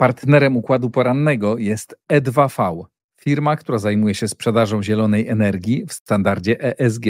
Partnerem układu porannego jest E2V, firma, która zajmuje się sprzedażą zielonej energii w standardzie ESG.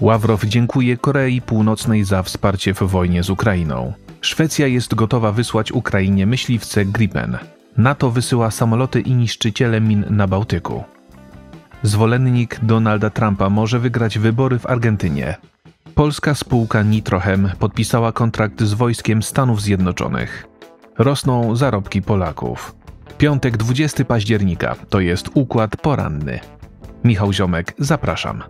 Ławrow dziękuje Korei Północnej za wsparcie w wojnie z Ukrainą. Szwecja jest gotowa wysłać Ukrainie myśliwce Gripen. NATO wysyła samoloty i niszczyciele min na Bałtyku. Zwolennik Donalda Trumpa może wygrać wybory w Argentynie. Polska spółka Nitrochem podpisała kontrakt z wojskiem Stanów Zjednoczonych. Rosną zarobki Polaków. Piątek 20 października to jest układ poranny. Michał Ziomek, zapraszam.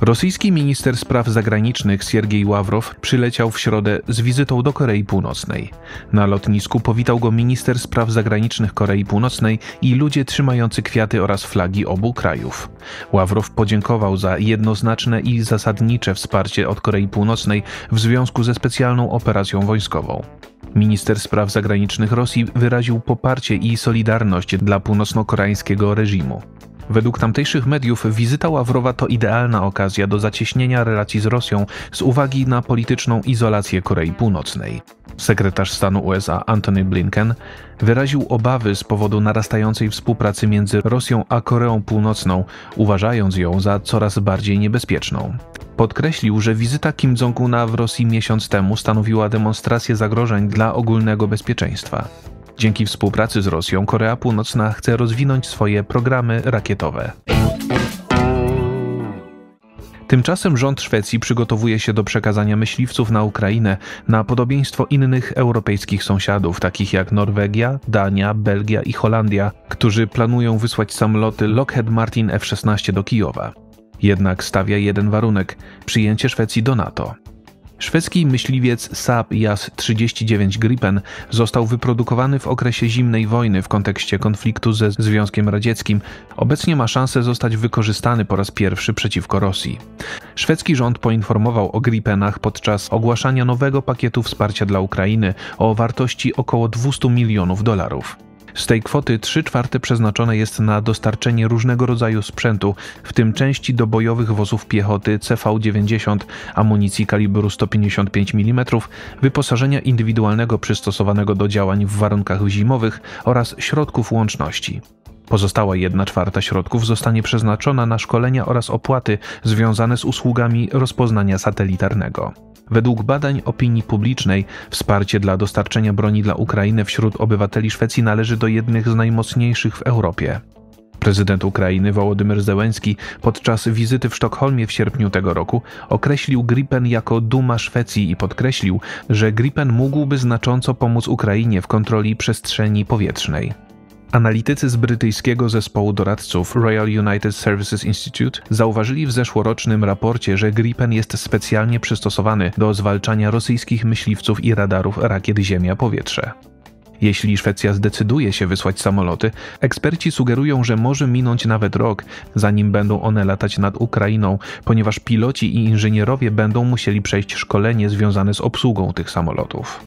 Rosyjski minister spraw zagranicznych Siergiej Ławrow przyleciał w środę z wizytą do Korei Północnej. Na lotnisku powitał go minister spraw zagranicznych Korei Północnej i ludzie trzymający kwiaty oraz flagi obu krajów. Ławrow podziękował za jednoznaczne i zasadnicze wsparcie od Korei Północnej w związku ze specjalną operacją wojskową. Minister spraw zagranicznych Rosji wyraził poparcie i solidarność dla północno-koreańskiego reżimu. Według tamtejszych mediów wizyta Ławrowa to idealna okazja do zacieśnienia relacji z Rosją z uwagi na polityczną izolację Korei Północnej. Sekretarz stanu USA Antony Blinken wyraził obawy z powodu narastającej współpracy między Rosją a Koreą Północną, uważając ją za coraz bardziej niebezpieczną. Podkreślił, że wizyta Kim Jong-una w Rosji miesiąc temu stanowiła demonstrację zagrożeń dla ogólnego bezpieczeństwa. Dzięki współpracy z Rosją Korea Północna chce rozwinąć swoje programy rakietowe. Tymczasem rząd Szwecji przygotowuje się do przekazania myśliwców na Ukrainę na podobieństwo innych europejskich sąsiadów, takich jak Norwegia, Dania, Belgia i Holandia, którzy planują wysłać samoloty Lockheed Martin F-16 do Kijowa. Jednak stawia jeden warunek przyjęcie Szwecji do NATO. Szwedzki myśliwiec Saab JAS-39 Gripen został wyprodukowany w okresie zimnej wojny w kontekście konfliktu ze Związkiem Radzieckim. Obecnie ma szansę zostać wykorzystany po raz pierwszy przeciwko Rosji. Szwedzki rząd poinformował o Gripenach podczas ogłaszania nowego pakietu wsparcia dla Ukrainy o wartości około 200 milionów dolarów. Z tej kwoty 3 czwarte przeznaczone jest na dostarczenie różnego rodzaju sprzętu, w tym części do bojowych wozów piechoty CV-90, amunicji kalibru 155 mm, wyposażenia indywidualnego przystosowanego do działań w warunkach zimowych oraz środków łączności. Pozostała jedna czwarta środków zostanie przeznaczona na szkolenia oraz opłaty związane z usługami rozpoznania satelitarnego. Według badań opinii publicznej wsparcie dla dostarczenia broni dla Ukrainy wśród obywateli Szwecji należy do jednych z najmocniejszych w Europie. Prezydent Ukrainy Wołodymyr Zełenski podczas wizyty w Sztokholmie w sierpniu tego roku określił Gripen jako duma Szwecji i podkreślił, że Gripen mógłby znacząco pomóc Ukrainie w kontroli przestrzeni powietrznej. Analitycy z brytyjskiego zespołu doradców Royal United Services Institute zauważyli w zeszłorocznym raporcie, że Gripen jest specjalnie przystosowany do zwalczania rosyjskich myśliwców i radarów rakiet Ziemia-Powietrze. Jeśli Szwecja zdecyduje się wysłać samoloty, eksperci sugerują, że może minąć nawet rok, zanim będą one latać nad Ukrainą, ponieważ piloci i inżynierowie będą musieli przejść szkolenie związane z obsługą tych samolotów.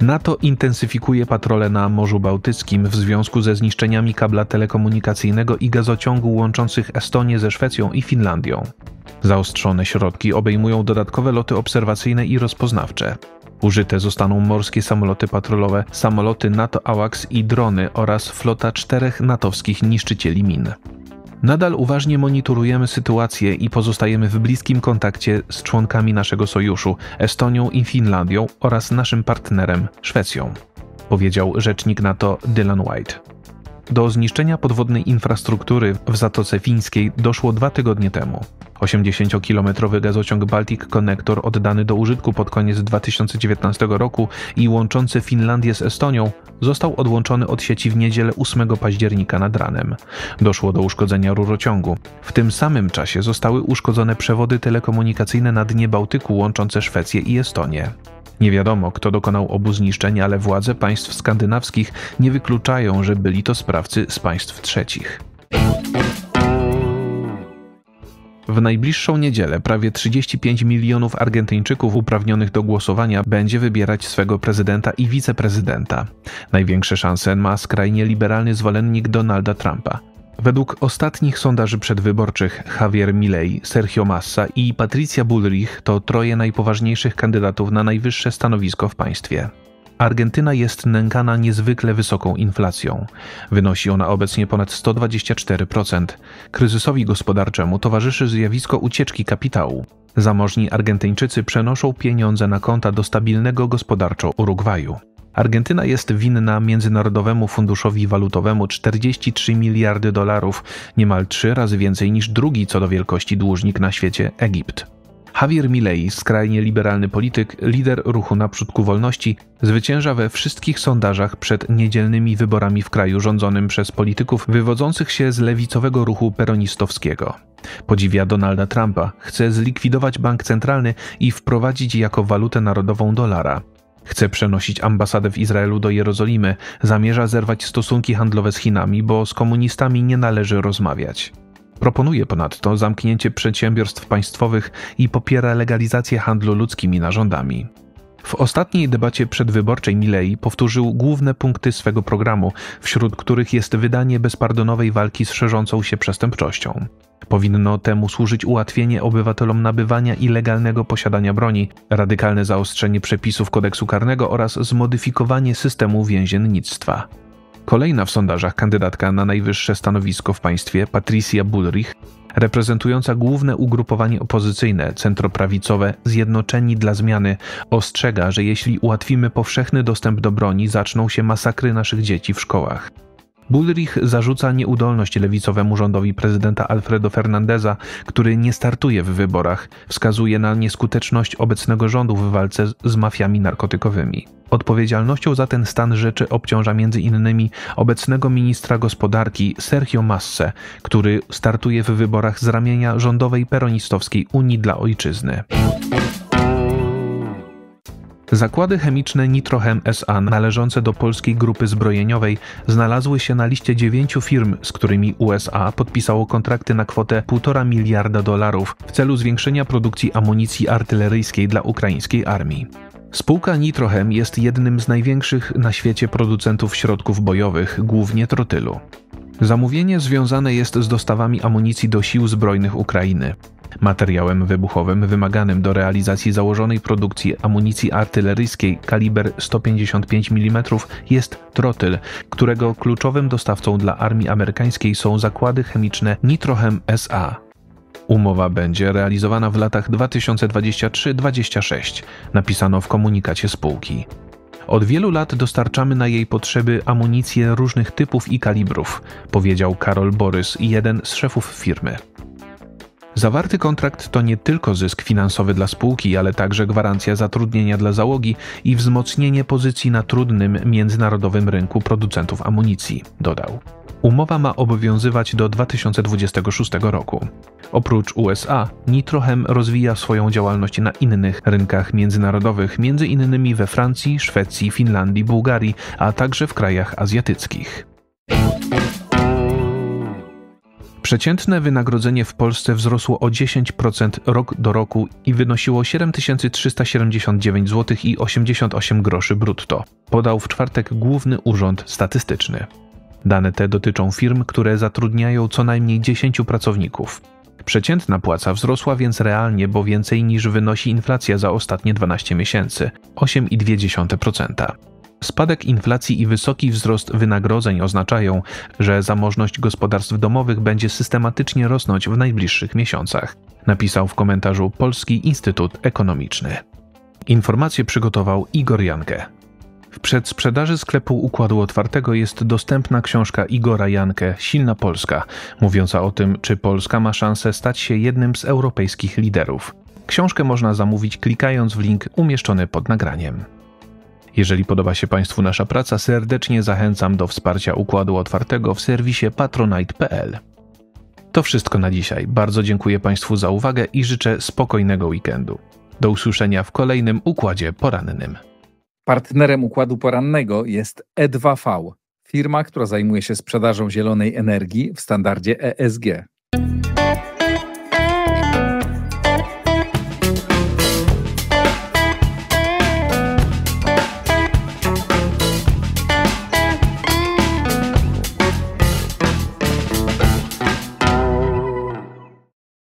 NATO intensyfikuje patrole na Morzu Bałtyckim w związku ze zniszczeniami kabla telekomunikacyjnego i gazociągu łączących Estonię ze Szwecją i Finlandią. Zaostrzone środki obejmują dodatkowe loty obserwacyjne i rozpoznawcze. Użyte zostaną morskie samoloty patrolowe, samoloty NATO AWACS i drony oraz flota czterech natowskich niszczycieli min. Nadal uważnie monitorujemy sytuację i pozostajemy w bliskim kontakcie z członkami naszego sojuszu Estonią i Finlandią oraz naszym partnerem Szwecją, powiedział rzecznik NATO Dylan White. Do zniszczenia podwodnej infrastruktury w Zatoce Fińskiej doszło dwa tygodnie temu. 80-kilometrowy gazociąg Baltic Connector oddany do użytku pod koniec 2019 roku i łączący Finlandię z Estonią został odłączony od sieci w niedzielę 8 października nad ranem. Doszło do uszkodzenia rurociągu. W tym samym czasie zostały uszkodzone przewody telekomunikacyjne na dnie Bałtyku łączące Szwecję i Estonię. Nie wiadomo, kto dokonał obu zniszczeń, ale władze państw skandynawskich nie wykluczają, że byli to sprawcy z państw trzecich. W najbliższą niedzielę prawie 35 milionów Argentyńczyków uprawnionych do głosowania będzie wybierać swego prezydenta i wiceprezydenta. Największe szanse ma skrajnie liberalny zwolennik Donalda Trumpa. Według ostatnich sondaży przedwyborczych Javier Milei, Sergio Massa i Patricia Bullrich to troje najpoważniejszych kandydatów na najwyższe stanowisko w państwie. Argentyna jest nękana niezwykle wysoką inflacją. Wynosi ona obecnie ponad 124%. Kryzysowi gospodarczemu towarzyszy zjawisko ucieczki kapitału. Zamożni Argentyńczycy przenoszą pieniądze na konta do stabilnego gospodarczo Urugwaju. Argentyna jest winna Międzynarodowemu Funduszowi Walutowemu 43 miliardy dolarów, niemal trzy razy więcej niż drugi co do wielkości dłużnik na świecie Egipt. Javier Milei, skrajnie liberalny polityk, lider ruchu naprzód ku wolności, zwycięża we wszystkich sondażach przed niedzielnymi wyborami w kraju rządzonym przez polityków wywodzących się z lewicowego ruchu peronistowskiego. Podziwia Donalda Trumpa, chce zlikwidować bank centralny i wprowadzić jako walutę narodową dolara. Chce przenosić ambasadę w Izraelu do Jerozolimy, zamierza zerwać stosunki handlowe z Chinami, bo z komunistami nie należy rozmawiać. Proponuje ponadto zamknięcie przedsiębiorstw państwowych i popiera legalizację handlu ludzkimi narządami. W ostatniej debacie przedwyborczej Milei powtórzył główne punkty swego programu, wśród których jest wydanie bezpardonowej walki z szerzącą się przestępczością. Powinno temu służyć ułatwienie obywatelom nabywania i legalnego posiadania broni, radykalne zaostrzenie przepisów kodeksu karnego oraz zmodyfikowanie systemu więziennictwa. Kolejna w sondażach kandydatka na najwyższe stanowisko w państwie, Patricia Bullrich, reprezentująca główne ugrupowanie opozycyjne, centroprawicowe Zjednoczeni dla Zmiany, ostrzega, że jeśli ułatwimy powszechny dostęp do broni, zaczną się masakry naszych dzieci w szkołach. Bullrich zarzuca nieudolność lewicowemu rządowi prezydenta Alfredo Fernandeza, który nie startuje w wyborach, wskazuje na nieskuteczność obecnego rządu w walce z mafiami narkotykowymi. Odpowiedzialnością za ten stan rzeczy obciąża m.in. obecnego ministra gospodarki Sergio Masse, który startuje w wyborach z ramienia rządowej peronistowskiej Unii dla Ojczyzny. Zakłady chemiczne Nitrochem SA należące do polskiej grupy zbrojeniowej znalazły się na liście dziewięciu firm, z którymi USA podpisało kontrakty na kwotę 1,5 miliarda dolarów w celu zwiększenia produkcji amunicji artyleryjskiej dla ukraińskiej armii. Spółka Nitrochem jest jednym z największych na świecie producentów środków bojowych, głównie trotylu. Zamówienie związane jest z dostawami amunicji do sił zbrojnych Ukrainy. Materiałem wybuchowym wymaganym do realizacji założonej produkcji amunicji artyleryjskiej kaliber 155 mm jest trotyl, którego kluczowym dostawcą dla armii amerykańskiej są zakłady chemiczne Nitrochem SA. Umowa będzie realizowana w latach 2023-2026, napisano w komunikacie spółki. Od wielu lat dostarczamy na jej potrzeby amunicję różnych typów i kalibrów, powiedział Karol Borys, jeden z szefów firmy. Zawarty kontrakt to nie tylko zysk finansowy dla spółki, ale także gwarancja zatrudnienia dla załogi i wzmocnienie pozycji na trudnym międzynarodowym rynku producentów amunicji, dodał. Umowa ma obowiązywać do 2026 roku. Oprócz USA, Nitrochem rozwija swoją działalność na innych rynkach międzynarodowych, m.in. we Francji, Szwecji, Finlandii, Bułgarii, a także w krajach azjatyckich. Przeciętne wynagrodzenie w Polsce wzrosło o 10% rok do roku i wynosiło 7379 zł i 88 groszy brutto, podał w czwartek Główny Urząd Statystyczny. Dane te dotyczą firm, które zatrudniają co najmniej 10 pracowników. Przeciętna płaca wzrosła więc realnie, bo więcej niż wynosi inflacja za ostatnie 12 miesięcy 8,2%. Spadek inflacji i wysoki wzrost wynagrodzeń oznaczają, że zamożność gospodarstw domowych będzie systematycznie rosnąć w najbliższych miesiącach, napisał w komentarzu Polski Instytut Ekonomiczny. Informację przygotował Igor Jankę. W przedsprzedaży sklepu Układu Otwartego jest dostępna książka Igora Jankę Silna Polska, mówiąca o tym, czy Polska ma szansę stać się jednym z europejskich liderów. Książkę można zamówić klikając w link umieszczony pod nagraniem. Jeżeli podoba się Państwu nasza praca, serdecznie zachęcam do wsparcia Układu Otwartego w serwisie patronite.pl. To wszystko na dzisiaj. Bardzo dziękuję Państwu za uwagę i życzę spokojnego weekendu. Do usłyszenia w kolejnym układzie porannym. Partnerem układu porannego jest E2V, firma, która zajmuje się sprzedażą zielonej energii w standardzie ESG.